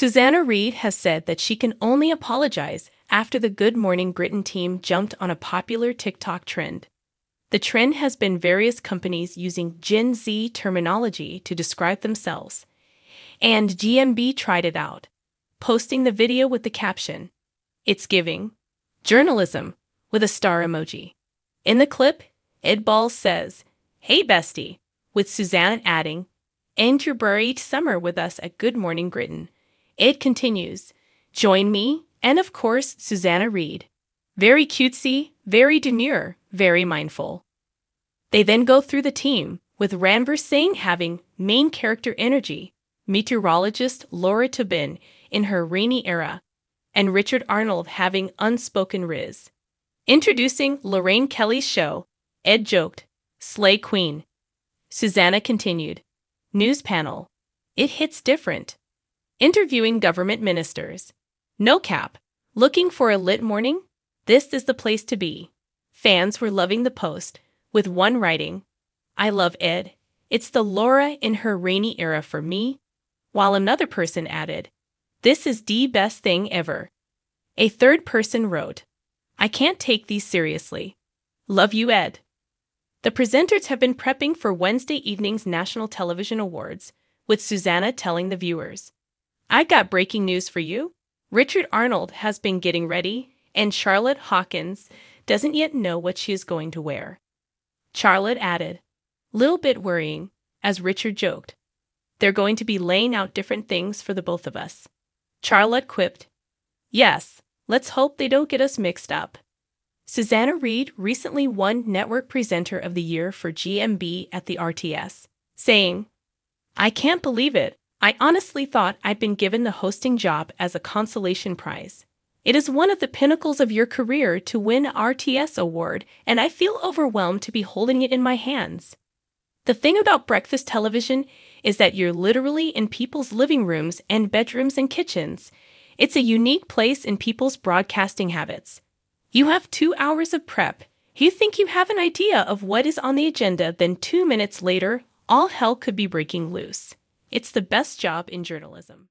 Susanna Reid has said that she can only apologize after the Good Morning Britain team jumped on a popular TikTok trend. The trend has been various companies using Gen Z terminology to describe themselves. And GMB tried it out, posting the video with the caption, It's giving journalism with a star emoji. In the clip, Ed Balls says, Hey bestie, with Susanna adding, End your brat summer with us at Good Morning Britain. It continues, Join me, and of course, Susanna Reid. Very cutesy, very demure, very mindful. They then go through the team, with Ranvir Singh having main character energy, meteorologist Laura Tobin in her rainy era, and Richard Arnold having unspoken rizz. Introducing Lorraine Kelly's show, Ed joked, Slay Queen. Susanna continued, News panel. It hits different. Interviewing government ministers. No cap. Looking for a lit morning? This is the place to be. Fans were loving the post, with one writing, I love Ed. It's the Laura in her rainy era for me. While another person added, This is the best thing ever. A third person wrote, I can't take these seriously. Love you, Ed. The presenters have been prepping for Wednesday evening's National Television Awards, with Susanna telling the viewers, I got breaking news for you. Richard Arnold has been getting ready, and Charlotte Hawkins doesn't yet know what she is going to wear. Charlotte added, Little bit worrying, as Richard joked. They're going to be laying out different things for the both of us. Charlotte quipped, Yes, let's hope they don't get us mixed up. Susanna Reid recently won Network Presenter of the Year for GMB at the RTS, saying, I can't believe it. I honestly thought I'd been given the hosting job as a consolation prize. It is one of the pinnacles of your career to win RTS award, and I feel overwhelmed to be holding it in my hands. The thing about breakfast television is that you're literally in people's living rooms and bedrooms and kitchens. It's a unique place in people's broadcasting habits. You have two hours of prep. You think you have an idea of what is on the agenda, then two minutes later, all hell could be breaking loose. It's the best job in journalism.